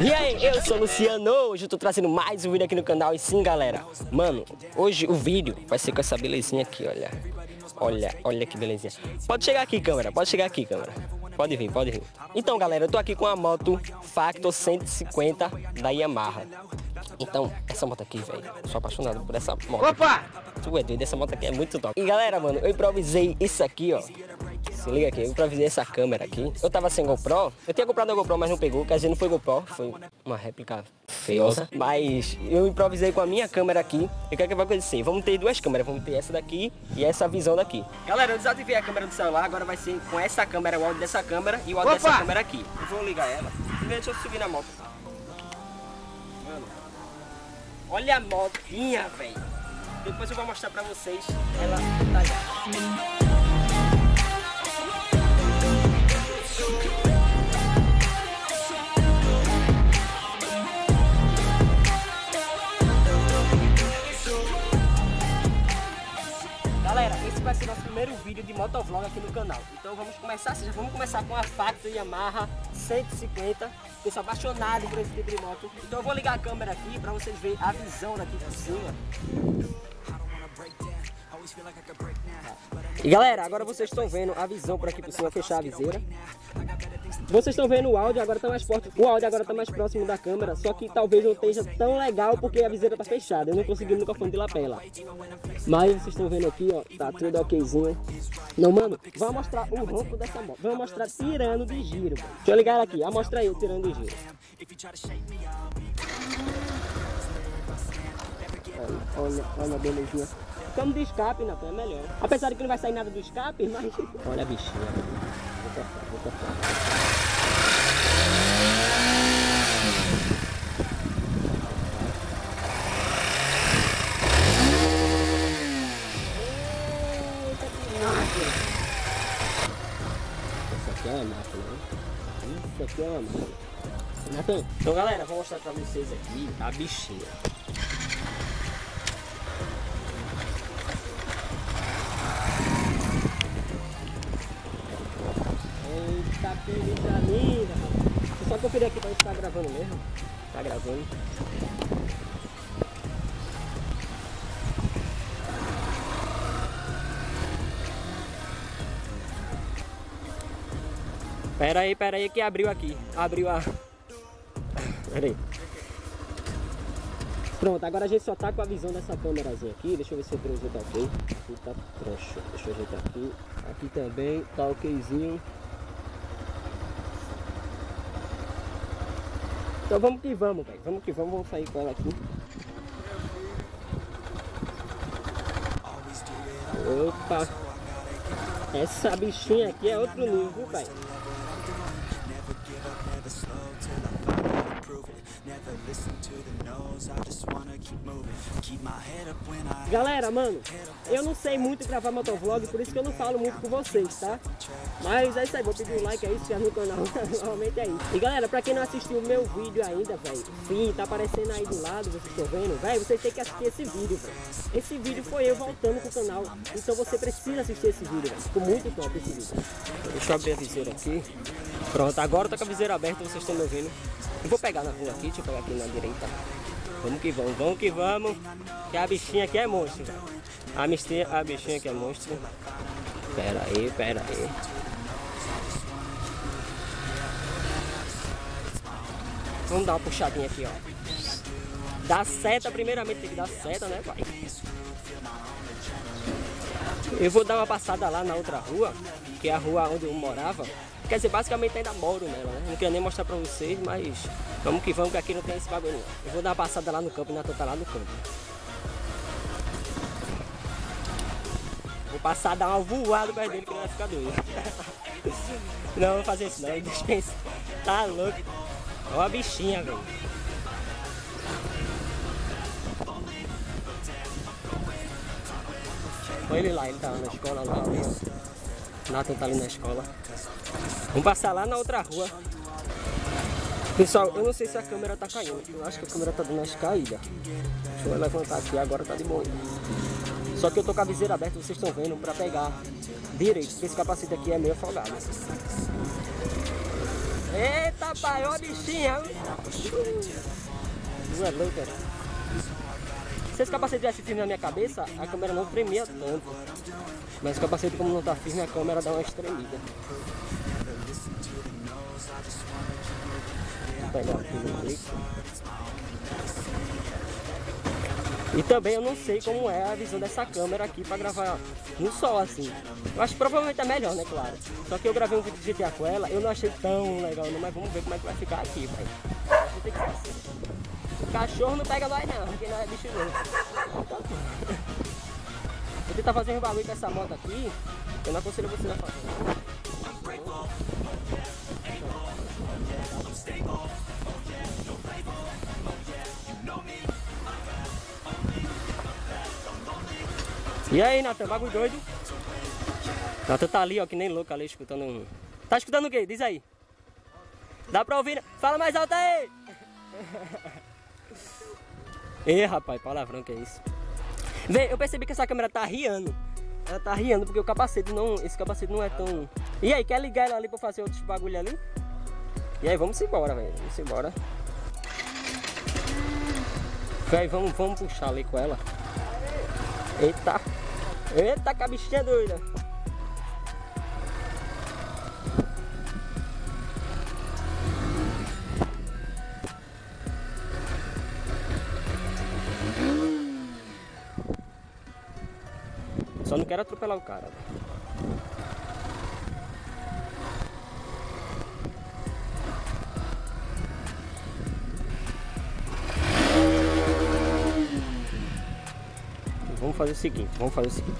E aí, eu sou o Luciano, hoje eu tô trazendo mais um vídeo aqui no canal e sim galera, mano, hoje o vídeo vai ser com essa belezinha aqui, olha Olha, olha que belezinha. Pode chegar aqui câmera, pode chegar aqui câmera. Pode vir, pode vir. Então galera, eu tô aqui com a moto Factor 150 da Yamaha. Então, essa moto aqui, velho, sou apaixonado por essa moto. Opa! Tu é doido, essa moto aqui é muito top E galera, mano, eu improvisei isso aqui, ó se liga aqui, eu improvisei essa câmera aqui. Eu tava sem GoPro. Eu tinha comprado a GoPro, mas não pegou. Quer dizer, não foi GoPro, foi uma réplica feiosa. Mas eu improvisei com a minha câmera aqui. E o que é que vai acontecer? Vamos ter duas câmeras. Vamos ter essa daqui e essa visão daqui. Galera, eu desativei a câmera do celular. Agora vai ser com essa câmera, o áudio dessa câmera e o áudio Opa! dessa câmera aqui. Eu vou ligar ela. Primeiro deixa eu subir na moto. Mano, olha a motinha, velho. Depois eu vou mostrar pra vocês ela tá esse vai ser nosso primeiro vídeo de motovlog aqui no canal. Então vamos começar, já vamos começar com a Factor Yamaha 150. Eu sou apaixonado por esse tipo de moto. Então eu vou ligar a câmera aqui para vocês verem a visão daqui por cima. Galera, agora vocês estão vendo a visão por aqui por cima, fechar a viseira. Vocês estão vendo o áudio, agora tá mais forte. O áudio agora tá mais próximo da câmera, só que talvez não esteja tão legal porque a viseira tá fechada. Eu não consegui o microfone de lapela. Mas vocês estão vendo aqui, ó, tá tudo okzinho. Não, mano, vamos mostrar o ronco dessa moto. Vamos mostrar tirando de giro. Deixa eu ligar ela aqui, mostra aí o tirando de giro. Olha, olha a belezinha. Como de escape, Natan, é melhor. Apesar de que não vai sair nada do escape, mas... Olha a bichinha. Vou cortar, vou cortar. É máquina, né? Isso aqui é uma máquina. Natan, então galera, vou mostrar pra vocês aqui a bichinha. Linda, linda. Deixa só conferir aqui pra ver se tá gravando mesmo. Tá gravando. Pera aí, pera aí que abriu aqui. Abriu a... Pera aí. Pronto, agora a gente só tá com a visão dessa câmerazinha aqui. Deixa eu ver se o tá ok. Aqui tá troncho. Deixa eu ajeitar aqui. Aqui também tá okzinho. Então vamos que vamos, velho. Vamos que vamos, vamos sair com ela aqui. Opa! Essa bichinha aqui é outro nível, pai? Galera, mano, eu não sei muito gravar motovlog, por isso que eu não falo muito com vocês, tá? Mas é isso aí, vou pedir um like aí, se no canal, normalmente é isso. E galera, pra quem não assistiu o meu vídeo ainda, velho, sim, tá aparecendo aí do lado, vocês estão vendo, velho, vocês têm que assistir esse vídeo, velho. Esse vídeo foi eu voltando pro canal, então você precisa assistir esse vídeo, velho. Ficou muito top esse vídeo. Deixa eu abrir a viseira aqui. Pronto, agora tá com a viseira aberta, vocês estão me ouvindo. Eu vou pegar na rua aqui, deixa eu pegar aqui na direita. Vamos que vamos, vamos que vamos. Que a bichinha aqui é monstro. A bichinha, a bichinha aqui é monstro. Pera aí, pera aí. Vamos dar uma puxadinha aqui, ó. Dá seta, primeiramente tem que dar seta, né, pai? Eu vou dar uma passada lá na outra rua, que é a rua onde eu morava. Quer dizer, basicamente ainda moro nela, né? Não queria nem mostrar pra vocês, mas vamos que vamos, que aqui não tem esse bagulho não. Eu vou dar uma passada lá no campo, ainda tá lá no campo. Vou passar, dar uma voada perto dele que vai ficar doido. não, vou fazer isso não, dispensa. Tá louco. Olha a bichinha, velho. Olha ele lá, ele tá na escola lá. ó. Nathan tá ali na escola. Vamos passar lá na outra rua. Pessoal, eu não sei se a câmera tá caindo. Eu acho que a câmera tá dando umas caídas. Deixa eu levantar aqui, agora tá de boa. Só que eu tô com a viseira aberta, vocês estão vendo, pra pegar direito. Esse capacete aqui é meio afogado. Eita, pai, ó a bichinha. Não é louco, cara. Se esse capacete tivesse firme na minha cabeça, a câmera não tremia tanto. Mas o capacete, como não tá firme, a câmera dá uma estremida. E também eu não sei como é a visão dessa câmera aqui para gravar no sol assim. Eu acho que provavelmente é melhor, né, claro. Só que eu gravei um vídeo de GTA com ela, eu não achei tão legal não, mas vamos ver como é que vai ficar aqui, velho. Assim. Cachorro não pega nós não, porque não é bicho não. Vou tentar fazer um bagulho com essa moto aqui, eu não aconselho você a fazer. E aí, Natan, bagulho doido? Natan tá ali, ó, que nem louco ali, escutando um... Tá escutando o quê? Diz aí. Dá pra ouvir? Fala mais alto aí! Ê, rapaz, palavrão que é isso. Vê, eu percebi que essa câmera tá riando. Ela tá riando porque o capacete não... Esse capacete não é tão... E aí, quer ligar ela ali pra fazer outros bagulho ali? E aí, vamos embora, velho. Vamos embora. Véi, vamos, vamos puxar ali com ela. Eita! Eita, que a bichinha doida! Só não quero atropelar o cara. Fazer o seguinte, vamos fazer o seguinte.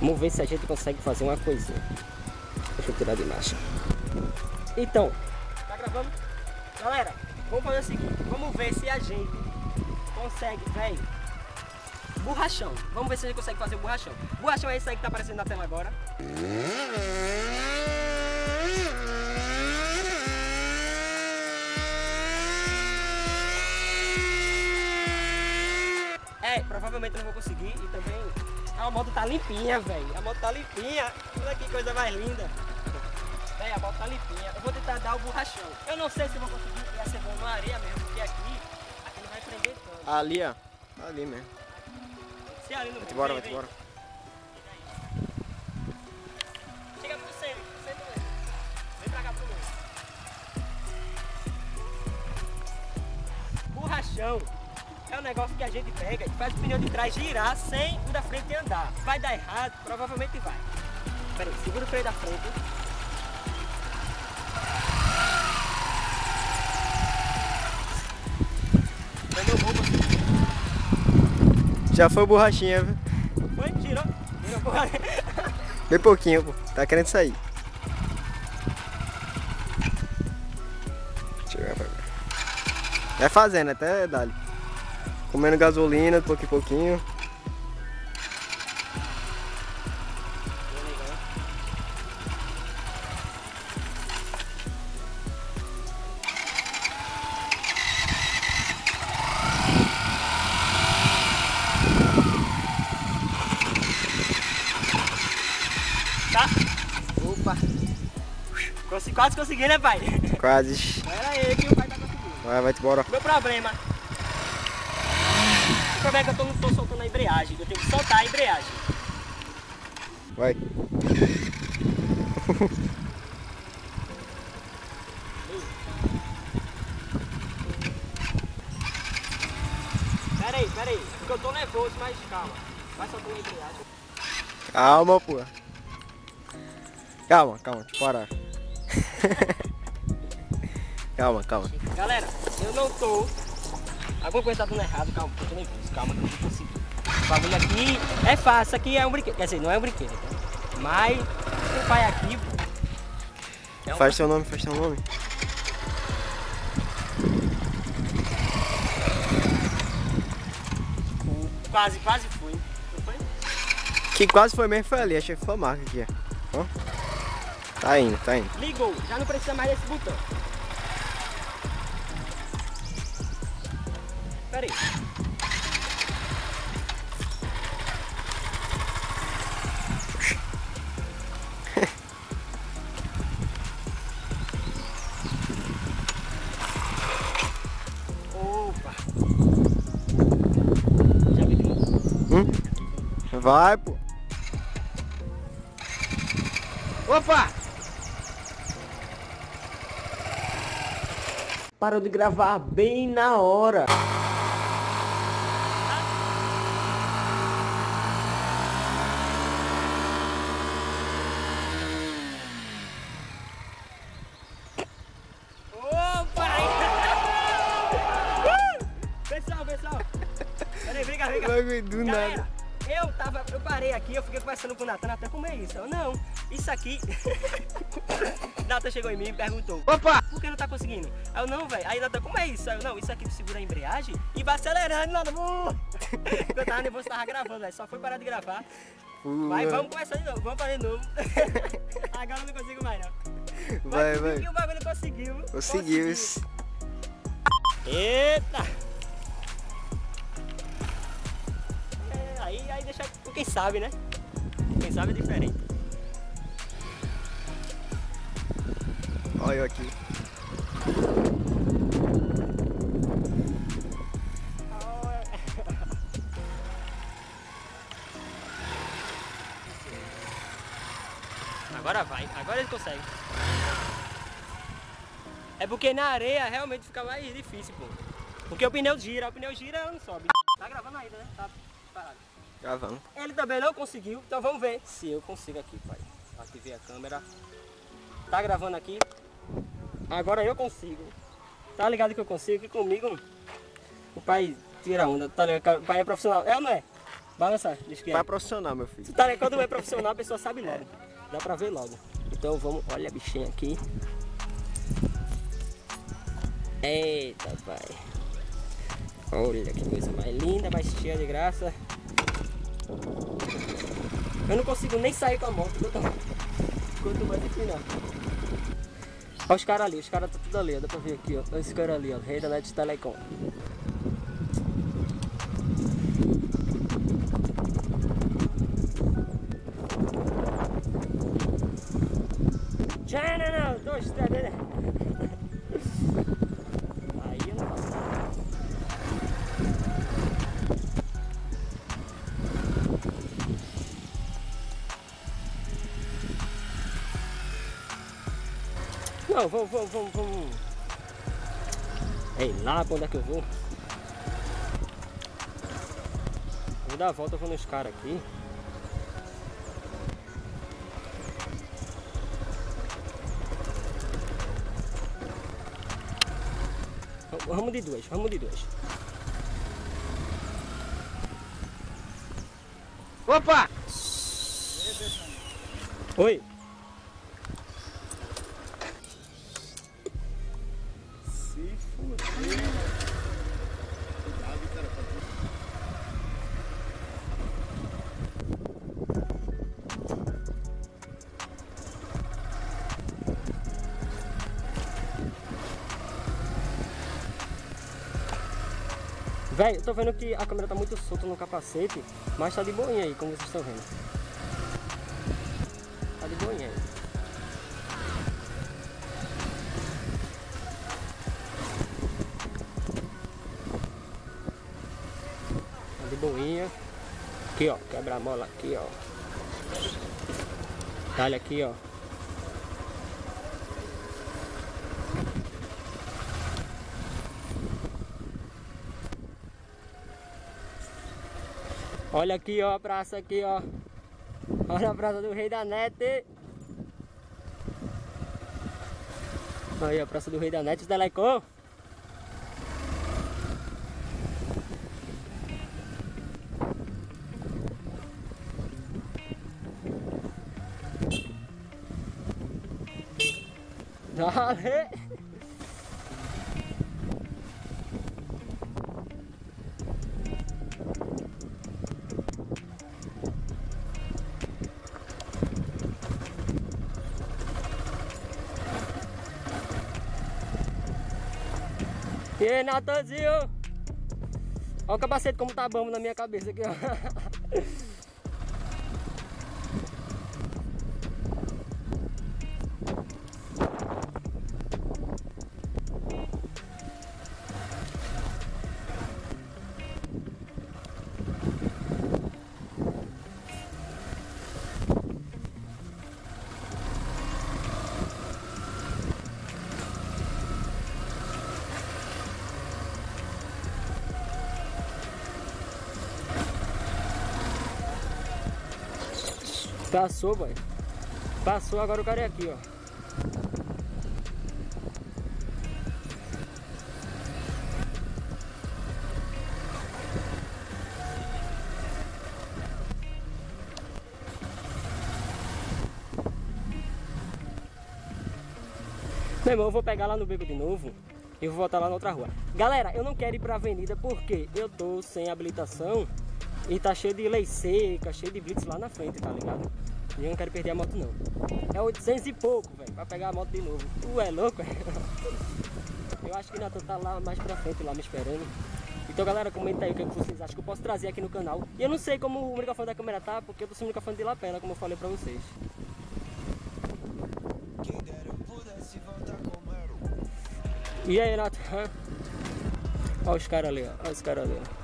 Vamos ver se a gente consegue fazer uma coisinha. Deixa eu tirar de marcha. Então, tá gravando? Galera, vamos fazer o seguinte. Vamos ver se a gente consegue, velho. Borrachão. Vamos ver se a gente consegue fazer o borrachão. Borrachão é esse aí que tá aparecendo na tela agora. É, provavelmente eu não vou conseguir e também a moto tá limpinha, velho. A moto tá limpinha. Olha que coisa mais linda. Véi, a moto tá limpinha. Eu vou tentar dar o borrachão. Eu não sei se eu vou conseguir, ia ser bom na areia mesmo, porque aqui, aqui não vai prender tanto. Ali, ó. Ali mesmo. Se ali não Vai embora, vai embora. Chega pro centro, pro centro mesmo. Vem pra cá pro meio. Borrachão é um negócio que a gente pega e faz o pneu de trás girar sem o da frente andar. Vai dar errado? Provavelmente vai. Pera aí, segura o freio da frente. Já foi borrachinha, viu? Foi? Tirou? Tirou. Bem pouquinho, pô. Tá querendo sair. Deixa eu ver. Vai fazendo até dali. Comendo gasolina, pouquinho em pouquinho. Tá? Opa! Quase consegui, né, pai? Quase. Pera aí que o pai tá conseguindo. Vai, vai embora. Meu problema. É que eu não tô soltando a embreagem. Eu tenho que soltar a embreagem. Vai. Pera aí, pera aí. Porque eu tô nervoso, mas calma. Vai soltando a embreagem. Calma, pô. Calma, calma, deixa eu parar. calma, calma. Galera, eu não tô. Alguma coisa tá dando errado, calma, eu tô nervoso. Calma que eu vou conseguir. O bagulho aqui é fácil, isso aqui é um brinquedo. Quer dizer, não é um brinquedo. tá? Mas o pai aqui. É um Faz seu nome, faz seu nome. Quase, quase fui. Não foi? Que quase foi mesmo, foi ali. Achei que foi a marca aqui. Ó. Tá indo, tá indo. Ligou, já não precisa mais desse botão. Peraí. Opa. Já hum? Vai, pô. Opa! Parou de gravar bem na hora. Do Galera, nada. eu tava, eu parei aqui, eu fiquei conversando com o Natan, Natan, como é isso? Eu, não, isso aqui... Natan chegou em mim e perguntou, Opa! por que não tá conseguindo? Aí eu, não, velho, aí Natan, como é isso? Aí eu, não, isso aqui tu segura a embreagem e vai acelerando, Natan, uh! eu tava nervoso, tava gravando, velho, só foi parar de gravar. Mas Pô, vamos começar de novo, vamos fazer de novo. Agora eu não consigo mais, não. Mas Vai, viu vai. o bagulho conseguiu. Conseguiu isso. Eita! Quem sabe, né? Quem sabe é diferente. Olha eu aqui. Agora vai, agora ele consegue. É porque na areia realmente fica mais difícil, pô. Porque o pneu gira, o pneu gira não sobe. Tá gravando ainda, né? Tá parado. Gravando. Ele também não conseguiu, então vamos ver se eu consigo aqui, pai. Ativei a câmera. Tá gravando aqui. Agora eu consigo. Tá ligado que eu consigo? Que comigo o pai tira onda. Tá ligado? O pai é profissional. É ou não é? Balançar, diz que é. Vai profissional, meu filho. Tá, ligado? quando é profissional, a pessoa sabe logo. Dá pra ver logo. Então vamos, olha a bichinha aqui. Eita, pai. Olha que coisa mais linda, mais cheia de graça. Eu não consigo nem sair com a moto, quanto, mais empinado. Olha os caras ali, os caras tá tudo ali, dá pra ver aqui, ó. Olha esse cara ali, ó, rei da Net Telecom. Não, não, dois, três, Não, vamos, vamos, vamos, vamos. Ei, lá pra onde é que eu vou? Vou dar a volta, vou nos caras aqui. Vamos de duas, vamos de duas. Opa! Oi. Véi, eu tô vendo que a câmera tá muito solta no capacete, mas tá de boinha aí, como vocês estão vendo. Tá de boinha aí. Tá de boinha. Aqui, ó, quebra mola aqui, ó. Talha aqui, ó. Olha aqui, ó, a praça aqui, ó. Olha a praça do Rei da Net. Aí, a praça do Rei da Net, Telecom. Dale. Natanzinho? Olha o capacete como tá bom na minha cabeça aqui, ó. Passou, boy. Passou, agora o cara é aqui, ó. Meu irmão, eu vou pegar lá no beco de novo e vou voltar lá na outra rua. Galera, eu não quero ir pra avenida porque eu tô sem habilitação e tá cheio de lei seca, cheio de blitz lá na frente, tá ligado? E eu não quero perder a moto não. É 800 e pouco, velho, pra pegar a moto de novo. Tu é louco, Eu acho que o Natan tá lá mais pra frente, lá me esperando. Então galera, comenta aí o que vocês acham que eu posso trazer aqui no canal. E eu não sei como o microfone da câmera tá, porque eu tô sem o microfone de lapela, como eu falei pra vocês. E aí, Renato? Olha os caras ali, ó. Olha os caras ali.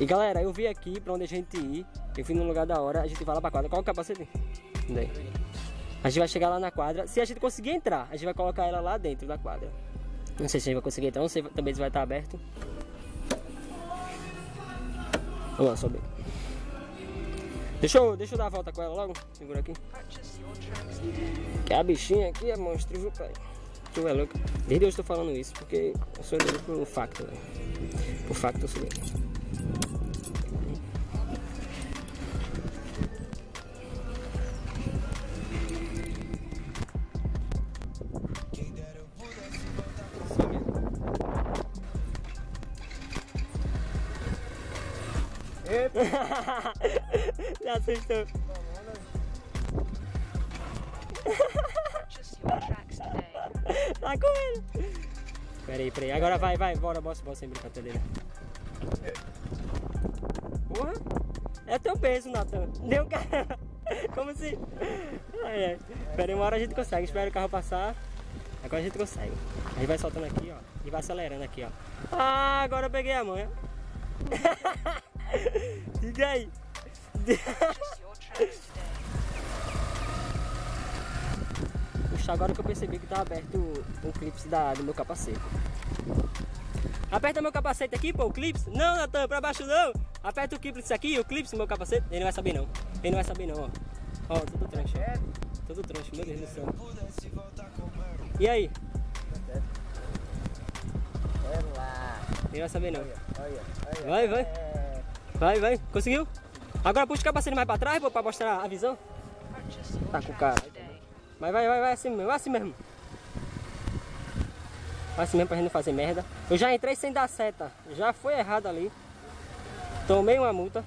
E galera, eu vi aqui pra onde a gente ir. Eu fui no lugar da hora, a gente vai lá pra quadra. Qual o capacete? Daí. A gente vai chegar lá na quadra. Se a gente conseguir entrar, a gente vai colocar ela lá dentro da quadra. Não sei se a gente vai conseguir entrar, não sei também se vai estar aberto. Vamos lá, sobe. Deixa eu, deixa eu dar a volta com ela logo. Segura aqui. Que a bichinha aqui é monstro, viu, pai? Tu é louco. Desde eu tô falando isso, porque eu sou doido por facto, velho. Por facto eu sou doido. Já assustou. tá comendo. Peraí, peraí. Agora vai, vai. Bora, bora, bora sem brincadeira. Porra. É teu peso, Natan. Deu cara. Como se... Ai, ai. Pera aí, uma hora a gente consegue. Espera o carro passar. Agora a gente consegue. A gente vai soltando aqui, ó. E vai acelerando aqui, ó. Ah, agora eu peguei a manha. Aí. Puxa, agora que eu percebi que tá aberto o, clipe da, do meu capacete. Aperta meu capacete aqui, pô, o clipe. Não, Natan, pra baixo não. Aperta o clipe aqui, o clipe do meu capacete. Ele não vai saber não. Ele não vai saber não, ó. Ó, tudo trancho. Tudo trancho, meu Deus do céu. E aí? Ele não vai saber não. Vai, vai. Vai, vai. Conseguiu? Agora puxa o capacete mais pra trás, pô, pra mostrar a visão. Tá com o cara. Mas vai, vai, vai assim mesmo, vai assim mesmo. Vai assim mesmo pra gente não fazer merda. Eu já entrei sem dar seta. Já foi errado ali. Tomei uma multa.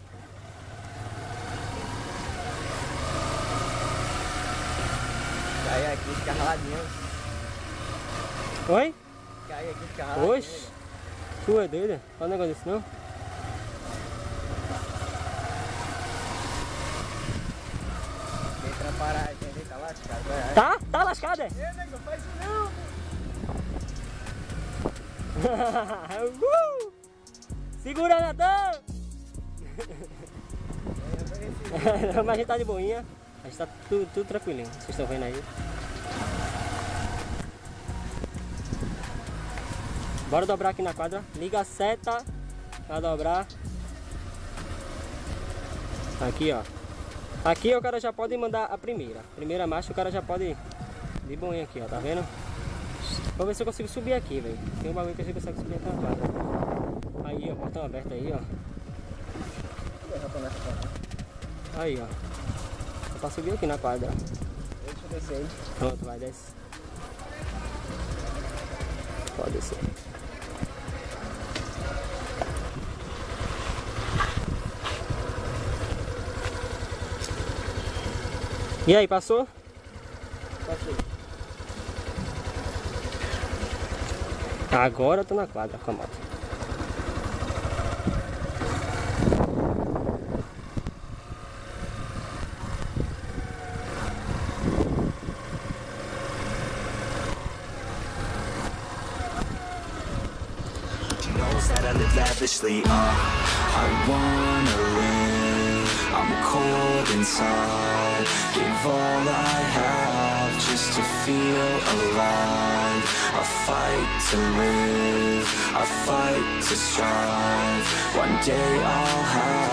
Cai aqui, fica raladinho. Oi? Cai aqui, fica raladinho. Oxe. Tu é doida? Fala um negócio desse não? Parar, Tá lascado, vai. Tá? Tá lascado, é? É, nego, faz isso não. uh! Segura, Natan! Mas a gente tá de boinha. A gente tá tudo, tudo tranquilinho. Vocês estão vendo aí. Bora dobrar aqui na quadra. Liga a seta pra dobrar. Aqui, ó. Aqui o cara já pode mandar a primeira. Primeira marcha o cara já pode de boinha aqui, ó, tá vendo? Vou ver se eu consigo subir aqui, velho. Tem um bagulho que a gente consegue subir aqui na quadra. Aí, ó, portão aberto aí, ó. Aí, ó. Dá pra subir aqui na quadra. Deixa eu descer aí. Pronto, vai, desce. Pode descer. E aí, passou? Passei. Agora eu tô na quadra com a moto. lavishly, uh, Give all I have just to feel alive. I fight to live, I fight to strive. One day I'll have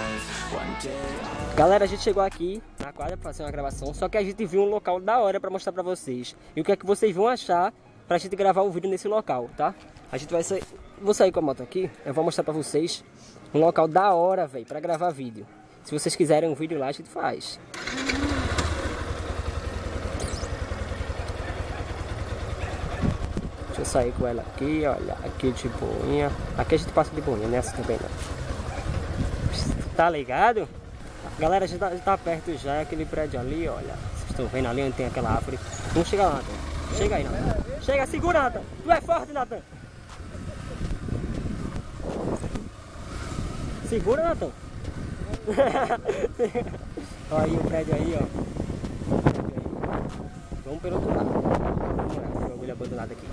Galera, a gente chegou aqui na quadra pra fazer uma gravação, só que a gente viu um local da hora pra mostrar pra vocês. E o que é que vocês vão achar pra gente gravar um vídeo nesse local, tá? A gente vai sair... Vou sair com a moto aqui, eu vou mostrar pra vocês um local da hora, velho, pra gravar vídeo. Se vocês quiserem um vídeo lá, a gente faz. Deixa eu sair com ela aqui, olha, aqui de boinha. Aqui a gente passa de boinha, nessa também não. Tá ligado? Galera, a tá, tá perto já, aquele prédio ali, olha. Vocês estão vendo ali onde tem aquela árvore. Vamos chegar lá, Natan. Chega aí, Natan. Chega, segura, Natan. Tu é forte, Natan. Segura, Natan. Olha aí o prédio aí, ó. Vamos pelo outro lado. Bagulho abandonado aqui.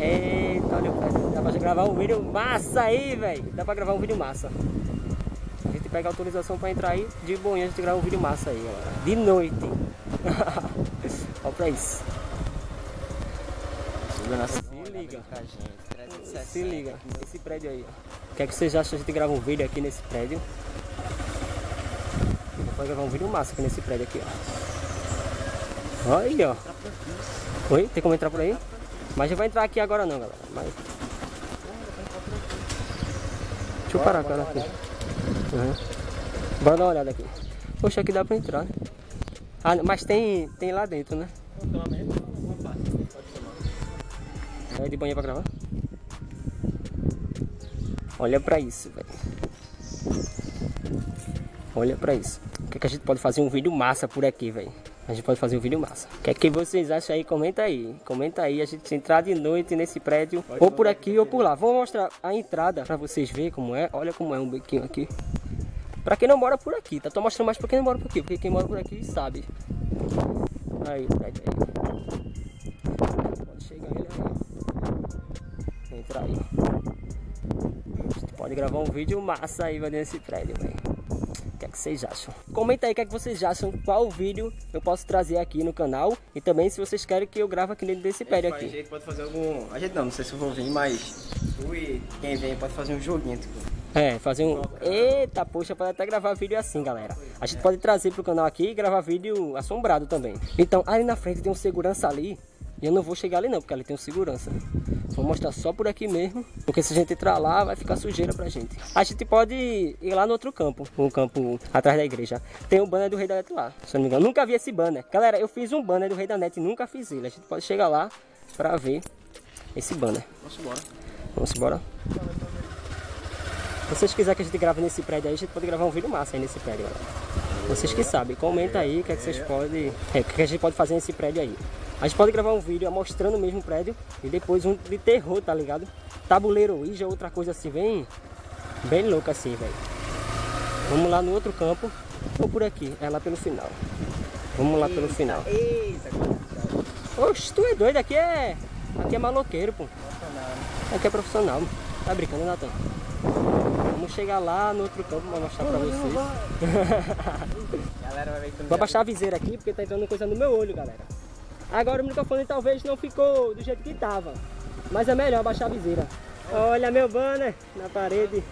Eita, olha. Dá pra gravar um vídeo massa aí, velho. Dá pra gravar um vídeo massa. Pega autorização pra entrar aí, de boinha a gente grava um vídeo massa aí, galera. De noite. Olha pra isso. Se liga. Se liga. Esse prédio aí, ó. O que é que vocês acham a gente gravar um vídeo aqui nesse prédio? Pode gravar um vídeo massa aqui nesse prédio aqui, ó. Olha aí, ó. Oi? Tem como entrar por aí? Mas já vai entrar aqui agora não, galera. Mas... Deixa eu parar a cara aqui. Uhum. Bora dar uma olhada aqui. Poxa, aqui dá pra entrar, né? Ah, mas tem, tem lá dentro, né? É de banho pra gravar? Olha pra isso, velho. Olha pra isso. O que, é que a gente pode fazer um vídeo massa por aqui, velho? A gente pode fazer um vídeo massa. O que é que vocês acham aí? Comenta aí. Comenta aí. A gente entrar de noite nesse prédio. ou por aqui ou por lá. Vou mostrar a entrada pra vocês verem como é. Olha como é um bequinho aqui. Pra quem não mora por aqui, tá? Tô mostrando mais pra quem não mora por aqui. Porque quem mora por aqui sabe. Aí, o prédio aí. Pode chegar ele aí. Entra aí. A pode gravar um vídeo massa aí nesse prédio, velho. O que é que vocês acham? Comenta aí o que é que vocês acham, qual vídeo eu posso trazer aqui no canal e também se vocês querem que eu grave aqui dentro desse prédio A aqui. gente pode fazer algum. A gente não, não sei se eu vou vir, mas tu e quem vem pode fazer um joguinho. Tipo. É, fazer um... Eita, poxa, pode até gravar vídeo assim, galera. A gente pode trazer pro canal aqui e gravar vídeo assombrado também. Então, ali na frente tem um segurança ali. E eu não vou chegar ali não, porque ali tem um segurança. Vou mostrar só por aqui mesmo. Porque se a gente entrar lá, vai ficar sujeira pra gente. A gente pode ir lá no outro campo. Um campo atrás da igreja. Tem um banner do Rei da Net lá, se eu não me engano. Nunca vi esse banner. Galera, eu fiz um banner do Rei da Net e nunca fiz ele. A gente pode chegar lá pra ver esse banner. Vamos embora. Vamos embora. Se vocês quiserem que a gente grave nesse prédio aí, a gente pode gravar um vídeo massa aí nesse prédio, galera. Vocês que sabem, comenta aí o que, é que vocês podem. É, o que a gente pode fazer nesse prédio aí. A gente pode gravar um vídeo mostrando mesmo o prédio e depois um de terror, tá ligado? Tabuleiro Ouija, outra coisa assim, bem. Bem louca assim, velho. Vamos lá no outro campo. Ou por aqui, é lá pelo final. Vamos lá pelo final. Eita, Oxe, tu é doido, aqui é. Aqui é maloqueiro, pô. Aqui é profissional. Tá brincando, Natan? Vamos chegar lá no outro campo pra mostrar pra vocês. galera vai ver que Vou abaixar a viseira aqui porque tá entrando coisa no meu olho, galera. Agora o microfone talvez não ficou do jeito que tava. Mas é melhor abaixar a viseira. Olha meu banner na parede.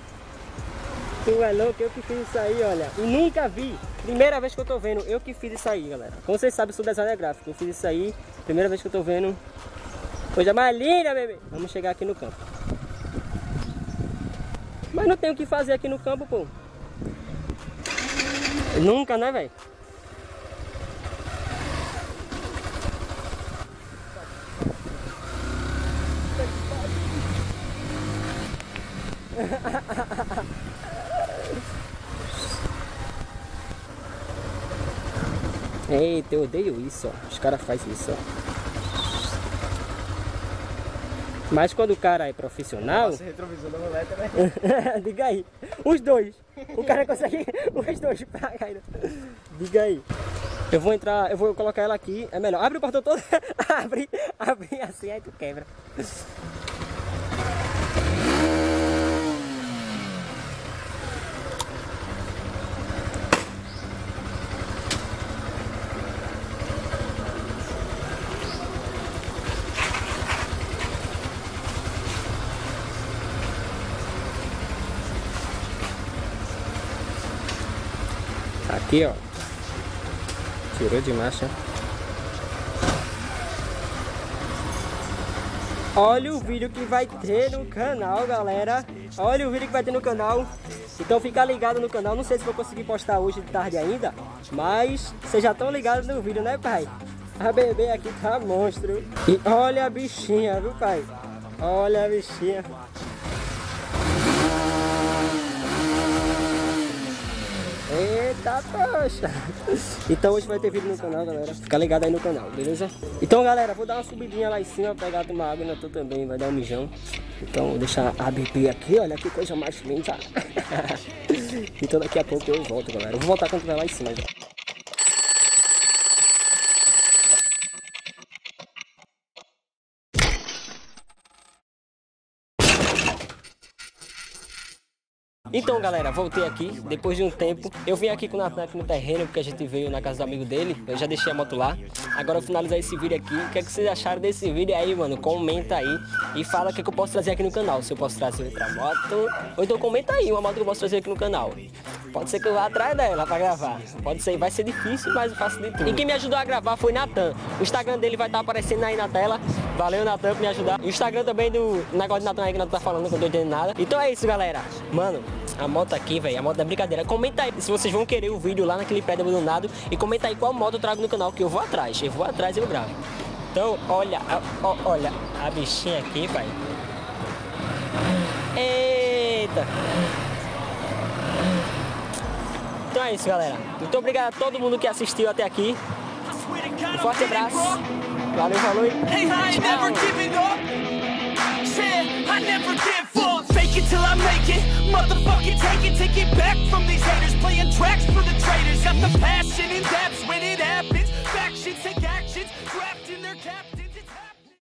Tu é louco, eu que fiz isso aí, olha. E nunca vi. Primeira vez que eu tô vendo, eu que fiz isso aí, galera. Como vocês sabem, eu sou designer gráfico. Eu fiz isso aí, primeira vez que eu tô vendo. Coisa mais linda, bebê. Vamos chegar aqui no campo. Mas não tem o que fazer aqui no campo, pô. Nunca, né, velho? Eita, eu odeio isso, ó. Os caras fazem isso, ó. Mas quando o cara é profissional. Você retrovisor da roleta, né? Diga aí. Os dois. O cara consegue os dois. Diga aí. Eu vou entrar, eu vou colocar ela aqui. É melhor. Abre o portão todo. abre, abre assim, aí tu quebra. Aqui, ó. Tirou de marcha. Olha o vídeo que vai ter no canal, galera. Olha o vídeo que vai ter no canal. Então fica ligado no canal. Não sei se vou conseguir postar hoje de tarde ainda. Mas vocês já estão ligados no vídeo, né, pai? A bebê aqui tá monstro. E olha a bichinha, viu, pai? Olha a bichinha. Eita, poxa! Então hoje vai ter vídeo no canal, galera. Fica ligado aí no canal, beleza? Então, galera, vou dar uma subidinha lá em cima, pegar, tomar água, né? Tu também vai dar um mijão. Então, vou deixar a bebê aqui, olha que coisa mais linda. então daqui a pouco eu volto, galera. Eu vou voltar quando estiver lá em cima. Então galera, voltei aqui, depois de um tempo Eu vim aqui com o Natan aqui no terreno Porque a gente veio na casa do amigo dele. Eu já deixei a moto lá. Agora eu finalizar esse vídeo aqui. O que, é que vocês acharam desse vídeo aí, mano? Comenta aí E fala o que, é que eu posso trazer aqui no canal. Se eu posso trazer outra moto Ou então comenta aí uma moto que eu posso trazer aqui no canal. Pode ser que eu vá atrás dela pra gravar. Pode ser, vai ser difícil, mas eu faço de tudo. E quem me ajudou a gravar foi Natan. O Instagram dele vai estar tá aparecendo aí na tela. Valeu Natan por me ajudar. O Instagram também do negócio de Natan aí que não tá falando Que eu não tô entendendo nada. Então é isso galera. Mano, a moto aqui, velho, a moto da brincadeira. Comenta aí se vocês vão querer o vídeo lá naquele prédio abandonado e comenta aí qual moto eu trago no canal que eu vou atrás. Eu vou atrás e eu gravo. Então, olha, ó, olha a bichinha aqui, pai. Eita. Então é isso, galera. Muito obrigado a todo mundo que assistiu até aqui. Um forte abraço. Valeu, falou e tchau. It till I make it. Motherfucking take it, take it back from these haters. Playing tracks for the traitors. Got the passion in depths when it happens. Factions take actions, drafting their captains